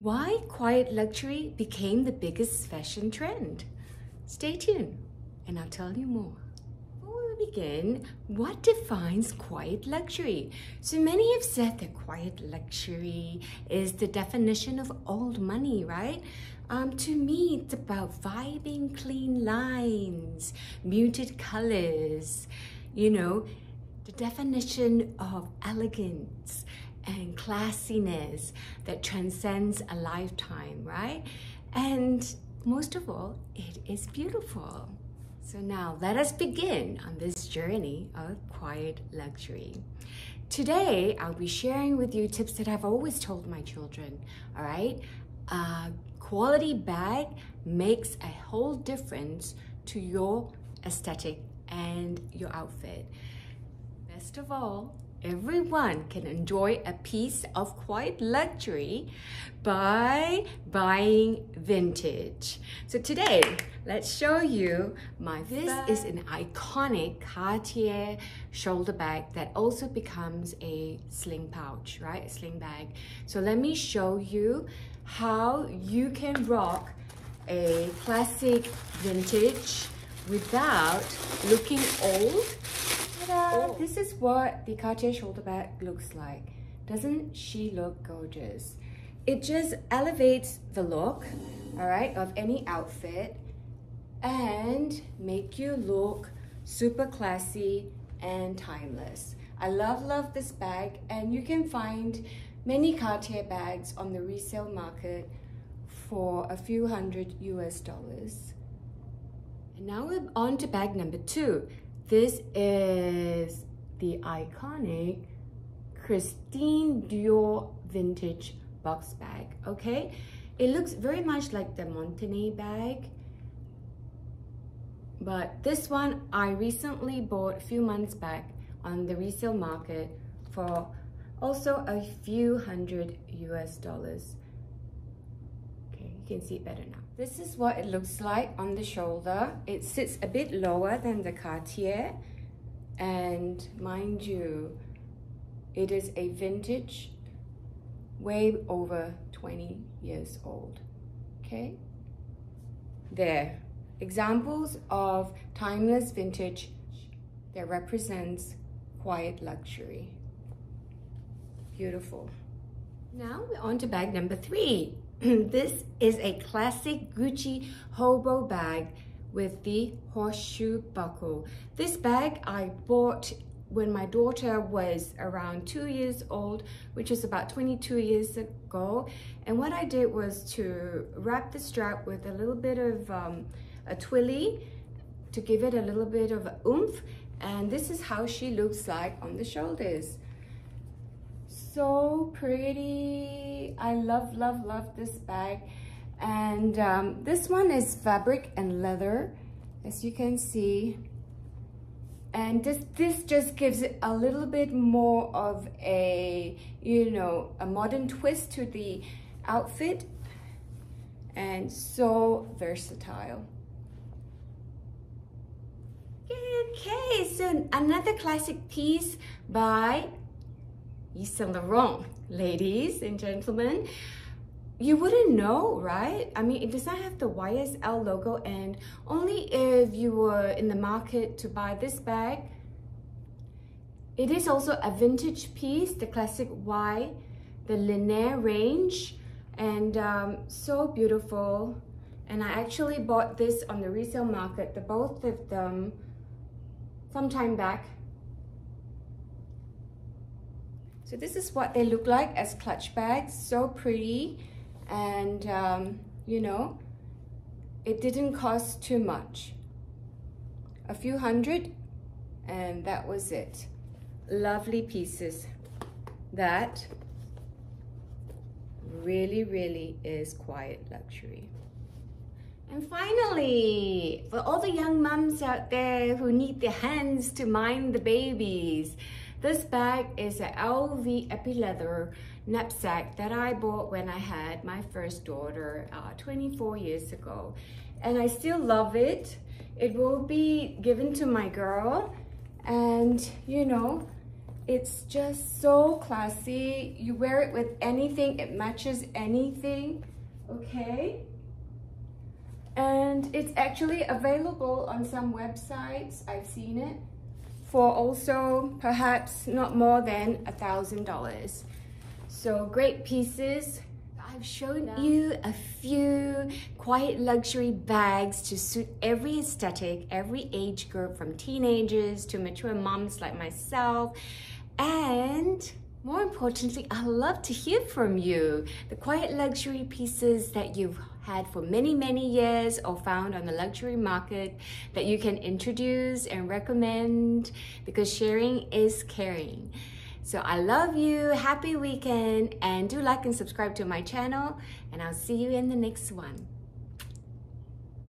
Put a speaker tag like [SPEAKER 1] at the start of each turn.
[SPEAKER 1] Why quiet luxury became the biggest fashion trend? Stay tuned and I'll tell you more. Before we begin, what defines quiet luxury? So many have said that quiet luxury is the definition of old money, right? Um, to me, it's about vibing clean lines, muted colors, you know, the definition of elegance, and classiness that transcends a lifetime, right? And most of all, it is beautiful. So now let us begin on this journey of quiet luxury. Today, I'll be sharing with you tips that I've always told my children, all right? A quality bag makes a whole difference to your aesthetic and your outfit. Best of all, everyone can enjoy a piece of quiet luxury by buying vintage. So today, let's show you my, this is an iconic Cartier shoulder bag that also becomes a sling pouch, right? A sling bag. So let me show you how you can rock a classic vintage without looking old Oh. This is what the Cartier shoulder bag looks like. Doesn't she look gorgeous? It just elevates the look, all right, of any outfit and make you look super classy and timeless. I love, love this bag and you can find many Cartier bags on the resale market for a few hundred US dollars. And now we're on to bag number two. This is the iconic Christian Dior vintage box bag, okay? It looks very much like the Montaigne bag, but this one I recently bought a few months back on the resale market for also a few hundred US dollars. Okay, you can see it better now. This is what it looks like on the shoulder. It sits a bit lower than the Cartier. And mind you, it is a vintage, way over 20 years old, okay? There, examples of timeless vintage that represents quiet luxury. Beautiful. Now we're on to bag number three. this is a classic Gucci hobo bag with the horseshoe buckle. This bag I bought when my daughter was around two years old, which is about 22 years ago. And what I did was to wrap the strap with a little bit of um, a twilly to give it a little bit of oomph. And this is how she looks like on the shoulders so pretty. I love, love, love this bag. And um, this one is fabric and leather, as you can see. And this, this just gives it a little bit more of a, you know, a modern twist to the outfit. And so versatile. Okay, so another classic piece by Yves Saint Laurent, ladies and gentlemen. You wouldn't know, right? I mean, it does not have the YSL logo and only if you were in the market to buy this bag. It is also a vintage piece, the classic Y, the Lanier range, and um, so beautiful. And I actually bought this on the resale market, the both of them, some time back So this is what they look like as clutch bags, so pretty. And um, you know, it didn't cost too much. A few hundred and that was it. Lovely pieces. That really, really is quiet luxury. And finally, for all the young mums out there who need their hands to mind the babies, this bag is an LV Epi leather knapsack that I bought when I had my first daughter uh, 24 years ago. And I still love it. It will be given to my girl. And you know, It's just so classy. You wear it with anything, it matches anything, okay? And it's actually available on some websites, I've seen it, for also perhaps not more than a thousand dollars. So great pieces. I've shown you a few quiet luxury bags to suit every aesthetic, every age group from teenagers to mature moms like myself. And more importantly, I love to hear from you. The quiet luxury pieces that you've had for many, many years or found on the luxury market that you can introduce and recommend because sharing is caring. So I love you, happy weekend, and do like and subscribe to my channel, and I'll see you in the next one.